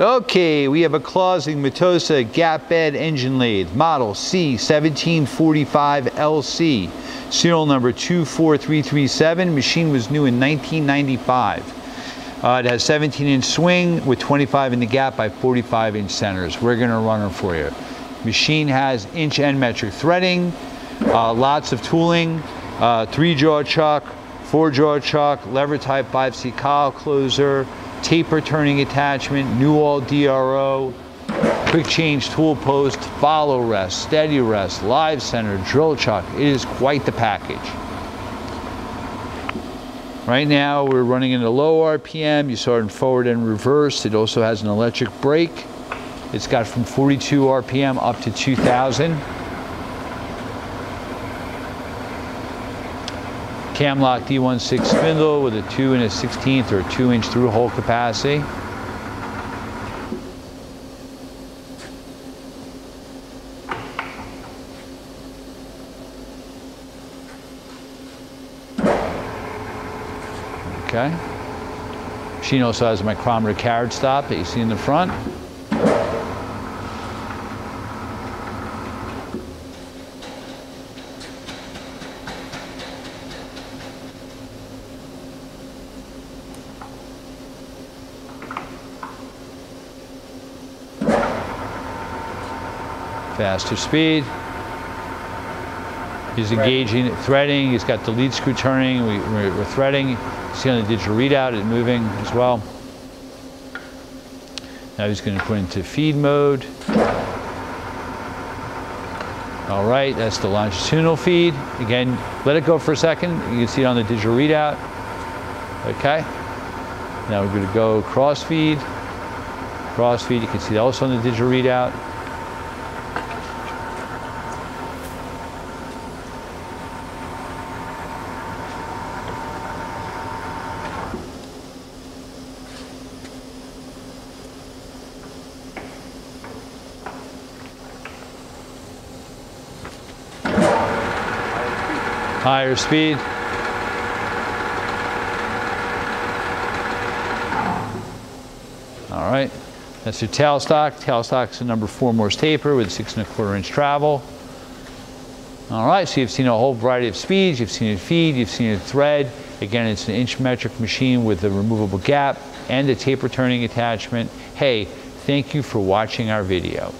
Okay, we have a Clausing Metosa gap bed engine lathe, model C1745LC, serial number 24337. Machine was new in 1995. Uh, it has 17 inch swing with 25 in the gap by 45 inch centers. We're gonna run it for you. Machine has inch and metric threading, uh, lots of tooling, uh, three jaw chuck, four jaw chuck, lever type 5C collet closer, taper turning attachment, Newall DRO, quick change tool post, follow rest, steady rest, live center, drill chuck. It is quite the package. Right now we're running in a low RPM. You saw it in forward and reverse. It also has an electric brake. It's got from 42 RPM up to 2000. Camlock D16 spindle with a 2 and a 16th or 2 inch through hole capacity. Okay. Machine also has a micrometer carriage stop that you see in the front. Faster speed. He's engaging, threading, he's got the lead screw turning, we, are threading. See on the digital readout it moving as well. Now he's going to put into feed mode. All right, that's the longitudinal feed. Again, let it go for a second. You can see it on the digital readout. Okay. Now we're going to go cross feed. Cross feed, you can see that also on the digital readout. Higher speed. All right, that's your tailstock. Tailstock's a number four Morse taper with six and a quarter inch travel. All right, so you've seen a whole variety of speeds. You've seen it feed, you've seen it thread. Again, it's an inch metric machine with a removable gap and a taper turning attachment. Hey, thank you for watching our video.